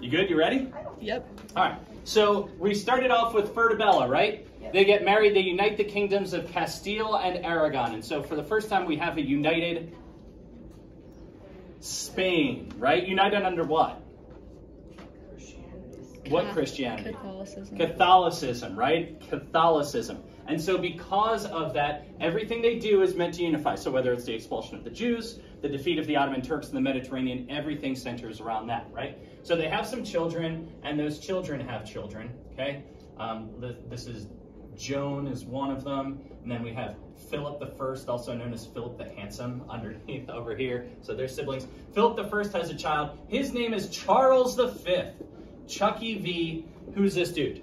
You good? You ready? Yep. All right. So we started off with Ferdabella, right? They get married. They unite the kingdoms of Castile and Aragon. And so for the first time, we have a united Spain, right? United under what? What Christianity? Catholicism. Catholicism, right? Catholicism. And so, because of that, everything they do is meant to unify. So, whether it's the expulsion of the Jews, the defeat of the Ottoman Turks in the Mediterranean, everything centers around that, right? So, they have some children, and those children have children, okay? Um, this is Joan is one of them, and then we have Philip the First, also known as Philip the Handsome, underneath over here. So, they're siblings. Philip the First has a child. His name is Charles the Fifth. Chucky V. Who's this dude?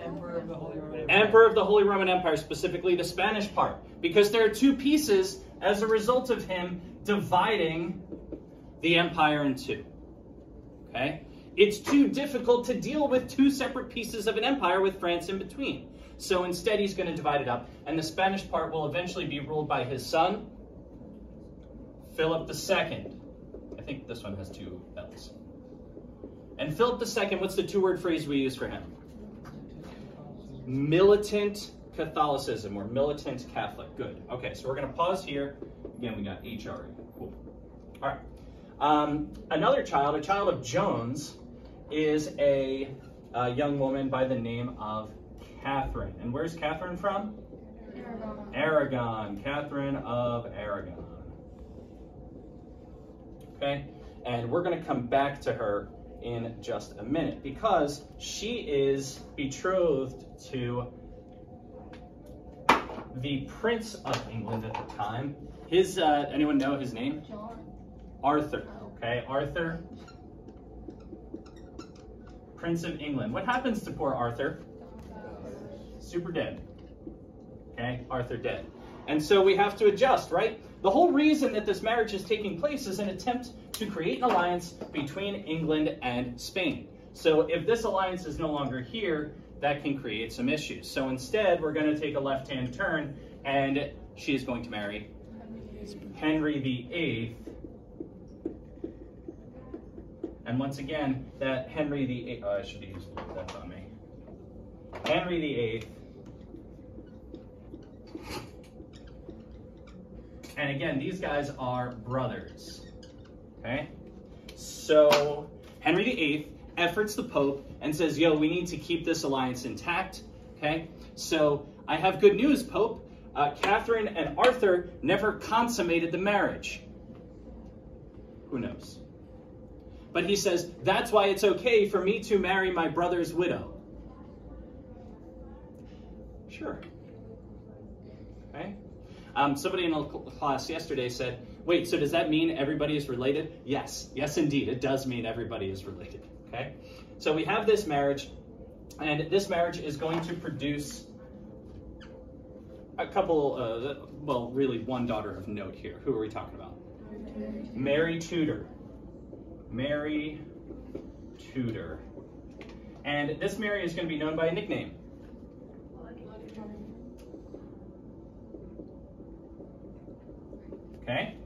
Emperor of the Holy Roman Empire. Emperor of the Holy Roman Empire, specifically the Spanish part, because there are two pieces as a result of him dividing the empire in two. Okay? It's too difficult to deal with two separate pieces of an empire with France in between. So instead, he's going to divide it up, and the Spanish part will eventually be ruled by his son, Philip II. I think this one has two L's. And Philip II, what's the two word phrase we use for him? militant Catholicism or militant Catholic. Good. Okay, so we're going to pause here. Again, we got HRE. Cool. All right. Um, another child, a child of Joan's, is a, a young woman by the name of Catherine. And where's Catherine from? Aragon. Aragon. Catherine of Aragon. Okay? And we're going to come back to her in just a minute because she is betrothed to the Prince of England at the time. His, uh, anyone know his name? John. Arthur. Okay, Arthur, Prince of England. What happens to poor Arthur? Super dead. Okay, Arthur dead. And so we have to adjust, right? The whole reason that this marriage is taking place is an attempt to create an alliance between England and Spain. So if this alliance is no longer here, that can create some issues. So instead, we're going to take a left-hand turn, and she is going to marry Henry VIII. And once again, that Henry VIII, oh, I should have used that on me. Henry VIII And again, these guys are brothers. Okay? So Henry VIII efforts the Pope and says, yo, we need to keep this alliance intact. Okay? So I have good news, Pope. Uh, Catherine and Arthur never consummated the marriage. Who knows? But he says, that's why it's okay for me to marry my brother's widow. Sure. Okay? Um, somebody in a class yesterday said, wait, so does that mean everybody is related? Yes, yes, indeed, it does mean everybody is related, okay? So we have this marriage, and this marriage is going to produce a couple, uh, well, really one daughter of note here. Who are we talking about? Mary Tudor. Mary Tudor. And this Mary is going to be known by a nickname. Okay?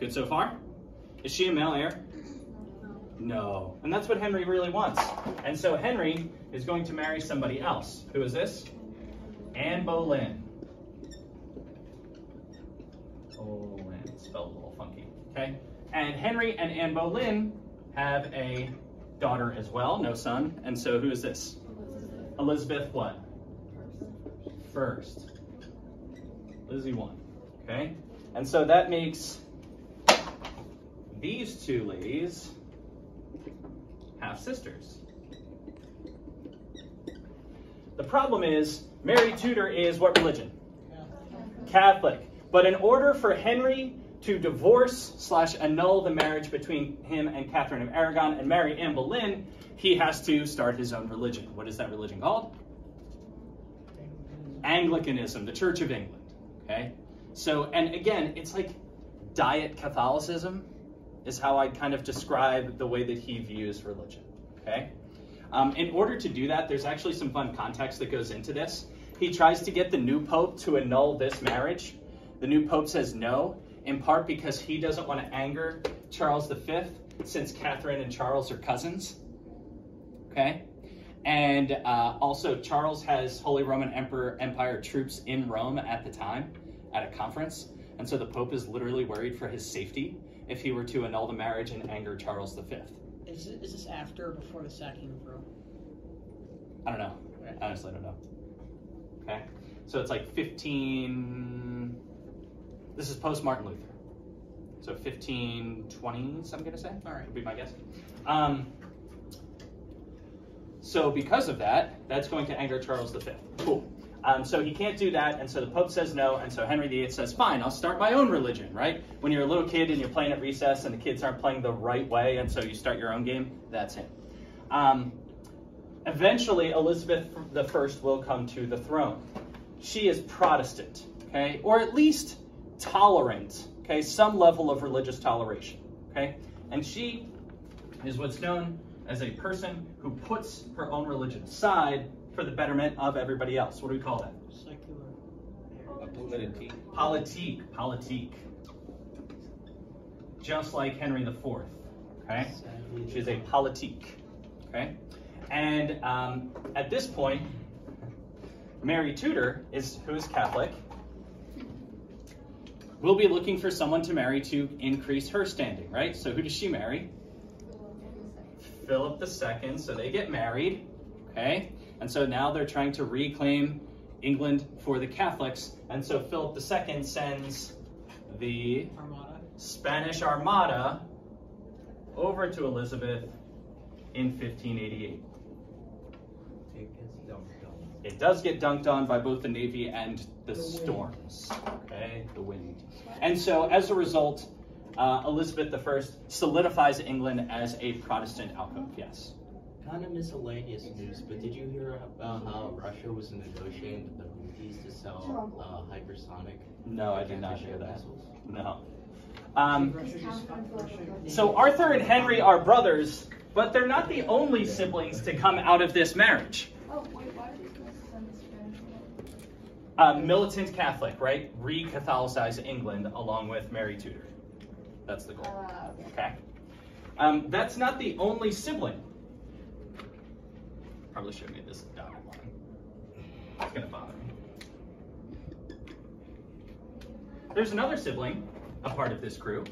Good so far? Is she a male heir? No. And that's what Henry really wants. And so Henry is going to marry somebody else. Who is this? Anne Boleyn. Boleyn, spelled a little funky. Okay? And Henry and Anne Boleyn have a daughter as well, no son. And so who is this? Elizabeth what? First. Lizzie one. Okay? And so that makes these two ladies half sisters. The problem is Mary Tudor is what religion? Catholic. But in order for Henry to divorce slash annul the marriage between him and Catherine of Aragon and marry Anne Boleyn, he has to start his own religion. What is that religion called? Anglicanism, the Church of England. Okay? So, and again, it's like diet Catholicism is how I kind of describe the way that he views religion. Okay? Um, in order to do that, there's actually some fun context that goes into this. He tries to get the new pope to annul this marriage. The new pope says no. in part because he doesn't want to anger Charles V, since Catherine and Charles are cousins. Okay? And uh, also, Charles has Holy Roman Emperor Empire troops in Rome at the time at a conference. And so the Pope is literally worried for his safety if he were to annul the marriage and anger Charles V. Is, it, is this after or before the sacking of Rome? I don't know. Right. Honestly, I don't know. Okay? So it's like 15. This is post Martin Luther. So 1520s, I'm going to say. All right. Would be my guess. Um, so because of that, that's going to anger Charles V. Cool. Um, so he can't do that, and so the Pope says no, and so Henry VIII says, fine, I'll start my own religion, right? When you're a little kid and you're playing at recess and the kids aren't playing the right way, and so you start your own game, that's him. Um, eventually, Elizabeth I will come to the throne. She is Protestant, okay, or at least tolerant, okay, some level of religious toleration, okay? And she is what's known as a person who puts her own religion aside for the betterment of everybody else. What do we call that? Secular. Politique. Politique. Just like Henry IV. Okay? She's a politique. Okay? And um, at this point, Mary Tudor is who is Catholic. Will be looking for someone to marry to increase her standing, right? So who does she marry? Philip II. So they get married. Okay? And so now they're trying to reclaim England for the Catholics. And so Philip II sends the Armada. Spanish Armada over to Elizabeth in 1588. It does get dunked on by both the Navy and the, The storms, okay, the wind. And so as a result, uh, Elizabeth I solidifies England as a Protestant alcove, yes. Kind of miscellaneous news, but did you hear about how Russia was negotiating with the Houthis to sell uh, hypersonic? No, I did not hear that. missiles? No. Um, Russia just fought Russia. So Arthur and Henry are brothers, but they're not the only siblings to come out of this marriage. Oh, wait, why did these guys send Spanish Uh, militant Catholic, right? Re-Catholicize England along with Mary Tudor. That's the goal. Okay. Okay. Um, that's not the only sibling. Probably should have made this dotted line. It's gonna bother me. There's another sibling, a part of this crew.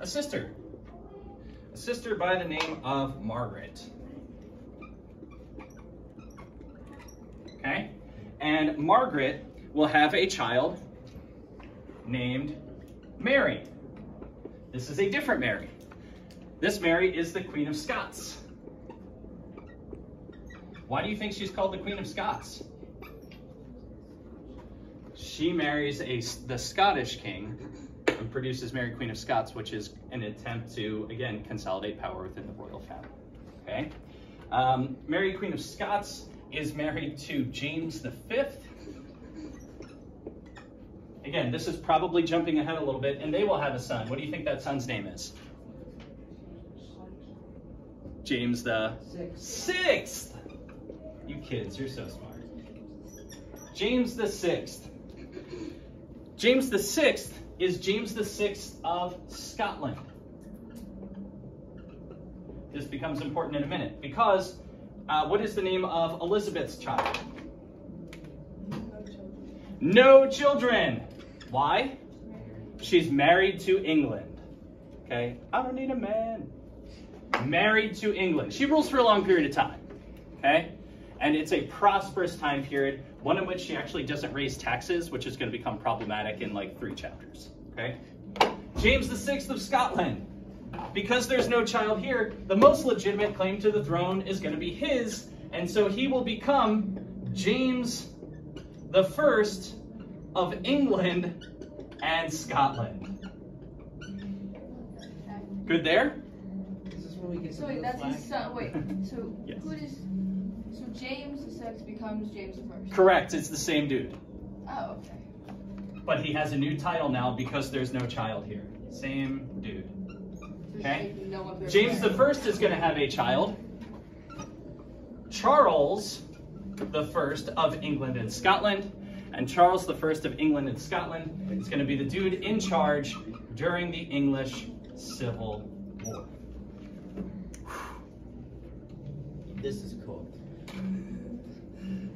A sister. A sister by the name of Margaret. Okay? And Margaret will have a child named Mary. This is a different Mary. This Mary is the Queen of Scots. Why do you think she's called the Queen of Scots? She marries a, the Scottish king and produces Mary Queen of Scots, which is an attempt to, again, consolidate power within the royal family. Okay? Um, Mary Queen of Scots is married to James V. Again, this is probably jumping ahead a little bit, and they will have a son. What do you think that son's name is? James the Six. Sixth. You kids, you're so smart. James the Sixth. James the Sixth is James the Sixth of Scotland. This becomes important in a minute because uh, what is the name of Elizabeth's child? No children. Why? She's married to England. Okay? I don't need a man. Married to England. She rules for a long period of time. Okay? And it's a prosperous time period, one in which she actually doesn't raise taxes, which is going to become problematic in like three chapters. Okay? James VI of Scotland. Because there's no child here, the most legitimate claim to the throne is going to be his, and so he will become James the First of England and Scotland. Good there? Is this when we get So wait, that's his son. Wait, so Yes. who does? So James the sixth becomes James the first. Correct, it's the same dude. Oh, okay. But he has a new title now because there's no child here. Same dude. Okay. no James the First is going to have a child. Charles the First of England and Scotland. And Charles I of England and Scotland is going to be the dude in charge during the English Civil War. This is cool.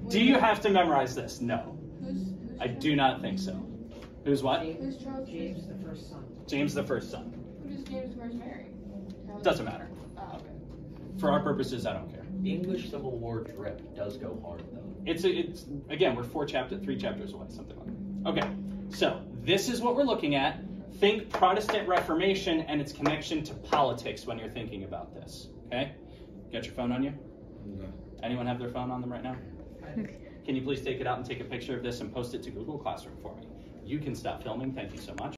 Do you have to memorize this? No. Who's, who's I do not think so. Who's what? Who's Charles? James, the first son. James the first son. Who does James first marry? Doesn't matter. Oh, okay. For our purposes, I don't care. The English Civil War drip does go hard though. It's a, it's again, we're four chapter, three chapters away, something like that. Okay, so this is what we're looking at. Think Protestant Reformation and its connection to politics when you're thinking about this. Okay, got your phone on you? No. Anyone have their phone on them right now? Can you please take it out and take a picture of this and post it to Google Classroom for me? You can stop filming. Thank you so much.